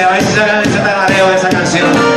sabéis ese, ese taladeo de esa canción.